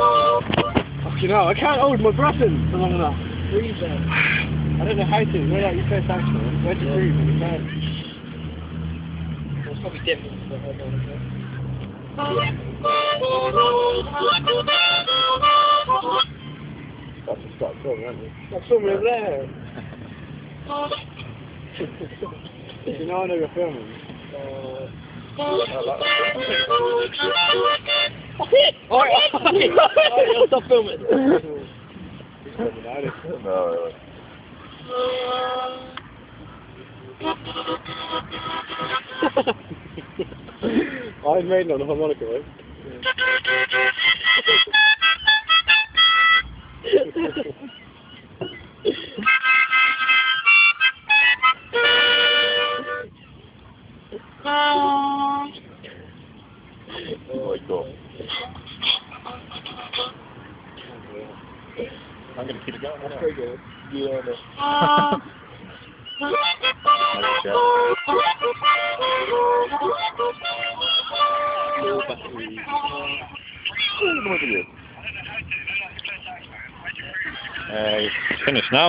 Fucking hell, I can't hold my breath in for long enough. Breathe then. I don't know how to. Where like your first action? Where to breathe when you can? It's probably different for everyone. That's just start filming, aren't you? I'm filming over there. you know I know you're filming. Uh, Alright, alright, stop filming. He's isn't he? No, Iron Maiden on the harmonica, right? oh my god. I'm gonna keep it going. That's pretty good. Yeah, Nice chat. What are you? Uh, it's finished now.